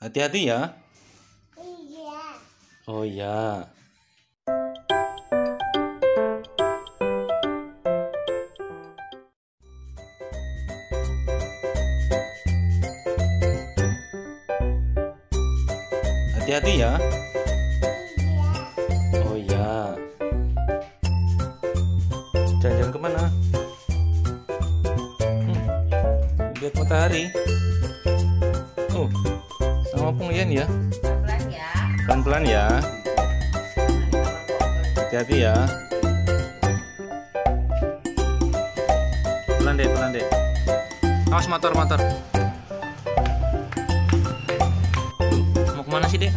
Hati-hati ya. Iya. Oh iya. Hati-hati ya. Iya. Oh iya. Jalan-jalan ke mana? Hmm, lihat matahari. Sama penglian ya. pelan ya Pelan-pelan ya. Hati-hati ya. Pelan deh, pelan deh. Awas motor, motor. Mau ke mana sih, Dek?